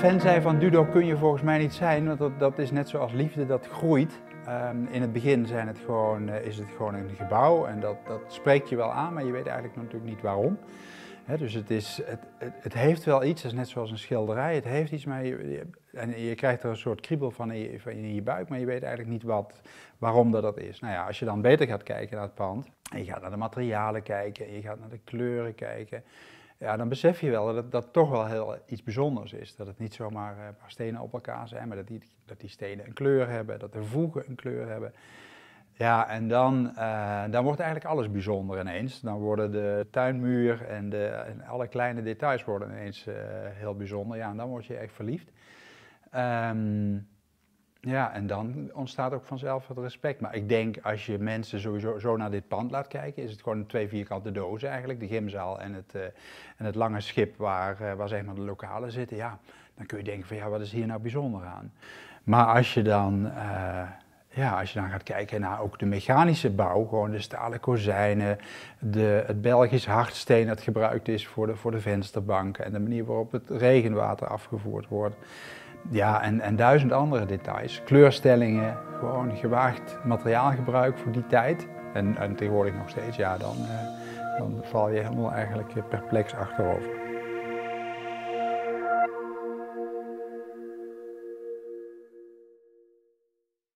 fan zijn van Dudo kun je volgens mij niet zijn, want dat, dat is net zoals liefde, dat groeit. Ehm, in het begin zijn het gewoon, eh, is het gewoon een gebouw en dat, dat spreekt je wel aan, maar je weet eigenlijk natuurlijk niet waarom. dus het, is, het, het, het, heeft wel iets, het is net zoals een schilderij, het heeft iets, maar je, en je krijgt er een soort kriebel van in, je, van in je buik, maar je weet eigenlijk niet wat, waarom dat, dat is. Nou ja, als je dan beter gaat kijken naar het pand, en je gaat naar de materialen kijken, en je gaat naar de kleuren kijken, ja, dan besef je wel dat dat toch wel heel iets bijzonders is. Dat het niet zomaar eh, paar stenen op elkaar zijn, maar dat die, dat die stenen een kleur hebben, dat de voegen een kleur hebben. Ja, en dan, uh, dan wordt eigenlijk alles bijzonder ineens. Dan worden de tuinmuur en, de, en alle kleine details worden ineens uh, heel bijzonder. Ja, en dan word je echt verliefd. Um, ja, en dan ontstaat ook vanzelf het respect. Maar ik denk als je mensen sowieso zo naar dit pand laat kijken, is het gewoon twee vierkante dozen eigenlijk. De gymzaal en het, uh, en het lange schip waar, uh, waar zeg maar de lokalen zitten. Ja, dan kun je denken van ja, wat is hier nou bijzonder aan? Maar als je dan, uh, ja, als je dan gaat kijken naar ook de mechanische bouw, gewoon de stalen kozijnen, de, het Belgisch hardsteen dat gebruikt is voor de, voor de vensterbanken en de manier waarop het regenwater afgevoerd wordt. Ja, en, en duizend andere details. Kleurstellingen, gewoon gewaagd materiaalgebruik voor die tijd. En, en tegenwoordig nog steeds, ja, dan, uh, dan val je helemaal eigenlijk perplex achterover.